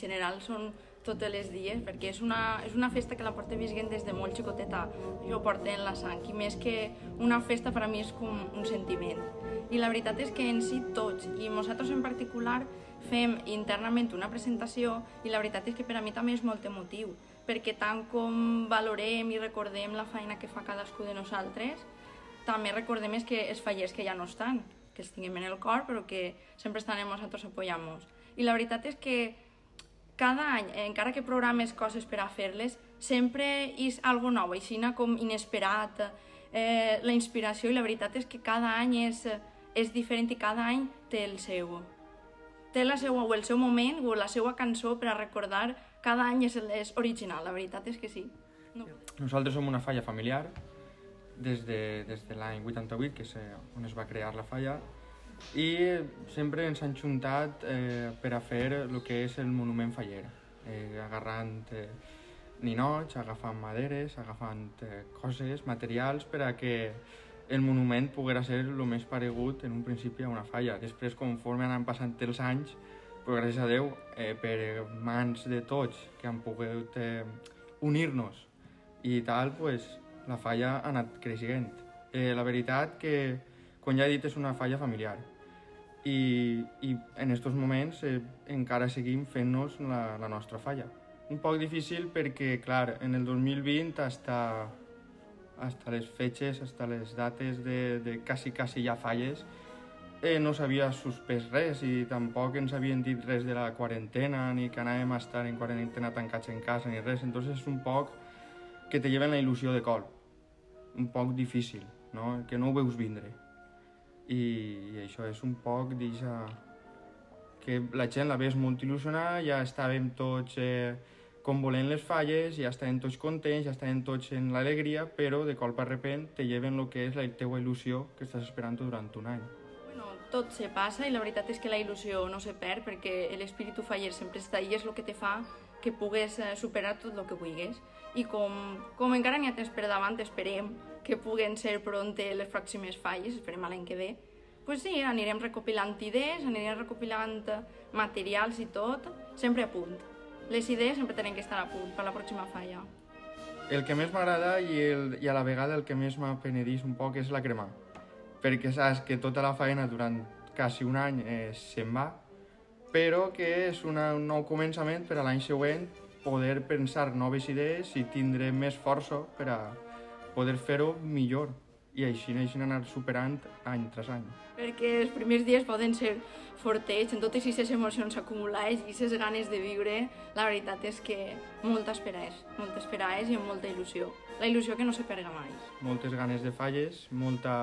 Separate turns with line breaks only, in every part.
general són totes les dies, perquè és una, és una festa que la porta visquent des de molt xicoteta, jo ho porto en la sang, i més que una festa per a mi és com un sentiment. I la veritat és que en si tots, i nosaltres en particular, fem internament una presentació i la veritat és que per a mi també és molt emotiu, perquè tant com valorem i recordem la feina que fa cadascú de nosaltres, també recordem és que els fallers que ja no estan, que els tinguem en el cor, però que sempre estan en nosaltres apoyant-nos. I la veritat és que cada any, encara que programes coses per a fer-les, sempre és algo nou, així com inesperat, eh, la inspiració i la veritat és que cada any és, és diferent i cada any té el seu té la seva, o el seu moment o la seva cançó per a recordar cada any és, és original, la veritat és que sí.
No. Nosaltres som una falla familiar des de, des de l'any 88, que és on es va crear la falla, i sempre ens han juntat eh, per a fer el que és el monument faller, eh, agarrant eh, ninots, agafant maderes, agafant eh, coses, materials, per a que el monument poguera ser el més paregut en un principi a una falla. Després, conforme han passant els anys, però gràcies a Déu, eh, per mans de tots que han pogut eh, unir-nos i tal, pues, la falla ha anat creixent. Eh, la veritat que, com ja he dit, és una falla familiar i, i en aquests moments eh, encara seguim fent-nos la, la nostra falla. Un poc difícil perquè, clar, en el 2020 està hasta les fetges, hasta les dates de, de quasi, quasi ja falles, eh, no s'havia suspès res i tampoc ens havien dit res de la quarantena ni que anàvem a estar en quarantena tancats en casa ni res, entonces és un poc que te lleven la il·lusió de col, un poc difícil, no? que no ho veus vindre. I, i això és un poc d'eixa que la gent la ves molt il·lusionada, ja estàvem tots eh, com volent les falles, ja estaven tots contents, ja estaven tots en l'alegria, però de colp a repent te lleven el que és la teua il·lusió que estàs esperant durant un any.
Bueno, tot se passa i la veritat és que la il·lusió no se perd perquè l'espíritu faller sempre està ahí, és el que te fa que pugues eh, superar tot el que vulguis. I com, com encara n'hi ha temps per davant, esperem que puguen ser pronte les pròximes falles, esperem l'any que ve, pues sí, anirem recopilant idees, anirem recopilant materials i tot, sempre a punt les idees sempre tenen que estar a punt per la pròxima falla.
El que més m'agrada i, el, i a la vegada el que més m'ha penedís un poc és la crema, perquè saps que tota la feina durant quasi un any eh, se'n va, però que és una, un nou començament per a l'any següent poder pensar noves idees i tindre més força per a poder fer-ho millor i així així anar superant any tras any.
Perquè els primers dies poden ser fortets, en totes aquestes emocions acumulades i aquestes ganes de viure, la veritat és que molta espera és, molta espera és i amb molta il·lusió. La il·lusió que no se perga mai.
Moltes ganes de falles, molta,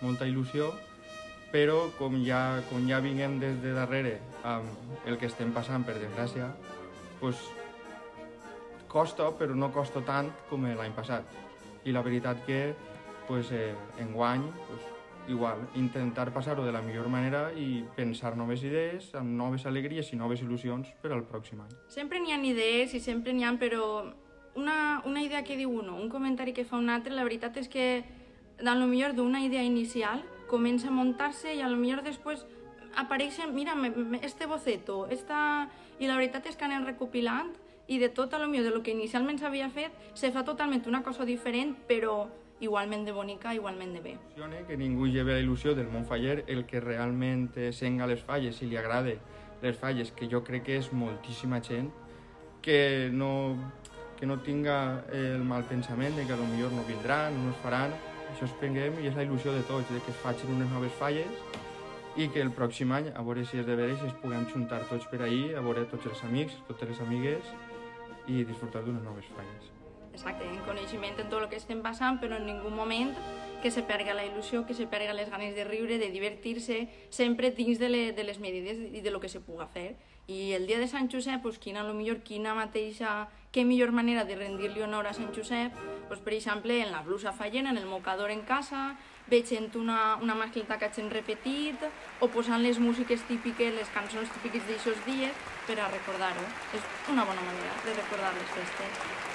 molta il·lusió, però com ja, com ja vinguem des de darrere amb el que estem passant, per desgràcia, pues, costa, però no costa tant com l'any passat. I la veritat que pues, eh, enguany pues, igual, intentar passar-ho de la millor manera i pensar noves idees, amb noves alegries i noves il·lusions per al pròxim any.
Sempre n'hi ha idees i sempre n'hi ha, però una, una idea que diu uno, un comentari que fa un altre, la veritat és que de lo millor d'una idea inicial comença a muntar-se i a lo millor després apareixen, mira, este boceto, esta... i la veritat és que anem recopilant i de tot a lo millor de lo que inicialment s'havia fet se fa totalment una cosa diferent, però igualment de bonica, igualment de bé.
Que ningú lleve la il·lusió del món faller, el que realment senga les falles i li agrade les falles, que jo crec que és moltíssima gent, que no, que no tinga el mal pensament de que millor no vindran, no es faran, això es prenguem i és la il·lusió de tots, de que es facin unes noves falles i que el pròxim any, a veure si és de veres, es puguem juntar tots per ahir, a veure tots els amics, totes les amigues i disfrutar d'unes noves falles
exacte, en coneixement en tot el que estem passant, però en ningú moment que se perga la il·lusió, que se perga les ganes de riure, de divertir-se, sempre dins de, le, de les medides i de lo que se puga fer. I el dia de Sant Josep, pues, quina, lo millor, quina mateixa, què millor manera de rendir-li honor a Sant Josep, pues, per exemple, en la blusa fallena, en el mocador en casa, veient una, una mascleta que hagin repetit, o posant les músiques típiques, les cançons típiques d'aixòs dies, per a recordar-ho. És una bona manera de recordar les festes.